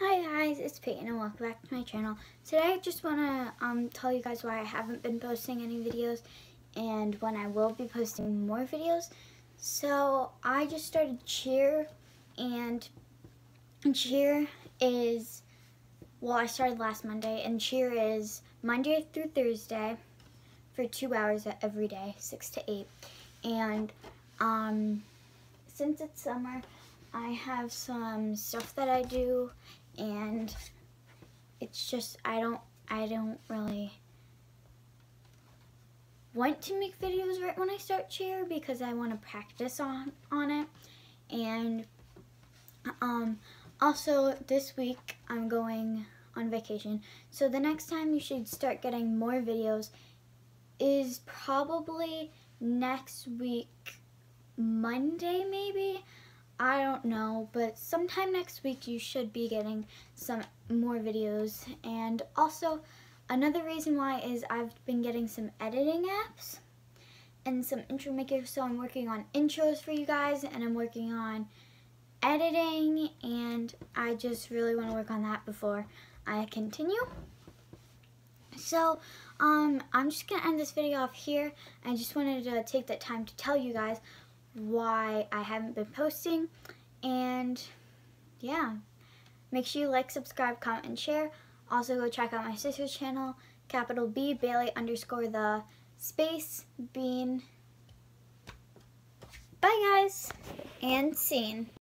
Hi guys, it's Peyton and welcome back to my channel. Today I just want to um, tell you guys why I haven't been posting any videos and when I will be posting more videos. So I just started cheer and cheer is, well I started last Monday and cheer is Monday through Thursday for two hours every day, 6 to 8. And um, since it's summer, I have some stuff that I do and it's just I don't I don't really want to make videos right when I start cheer because I want to practice on on it. And um also this week I'm going on vacation. So the next time you should start getting more videos is probably next week Monday maybe I don't know, but sometime next week you should be getting some more videos. And also, another reason why is I've been getting some editing apps and some intro makers. So I'm working on intros for you guys and I'm working on editing and I just really want to work on that before I continue. So, um, I'm just going to end this video off here. I just wanted to take that time to tell you guys why I haven't been posting. And yeah, make sure you like, subscribe, comment, and share. Also go check out my sister's channel, capital B, Bailey underscore the space bean. Bye guys, and scene.